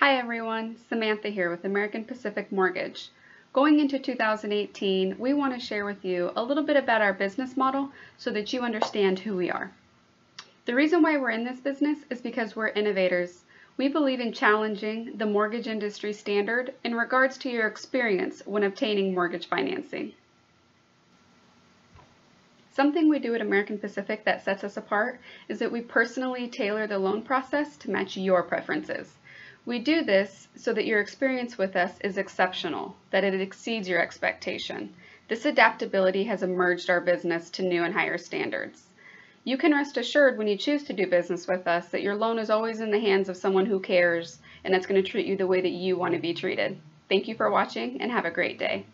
Hi everyone, Samantha here with American Pacific Mortgage. Going into 2018, we want to share with you a little bit about our business model so that you understand who we are. The reason why we're in this business is because we're innovators. We believe in challenging the mortgage industry standard in regards to your experience when obtaining mortgage financing. Something we do at American Pacific that sets us apart is that we personally tailor the loan process to match your preferences. We do this so that your experience with us is exceptional, that it exceeds your expectation. This adaptability has emerged our business to new and higher standards. You can rest assured when you choose to do business with us that your loan is always in the hands of someone who cares and that's going to treat you the way that you want to be treated. Thank you for watching and have a great day.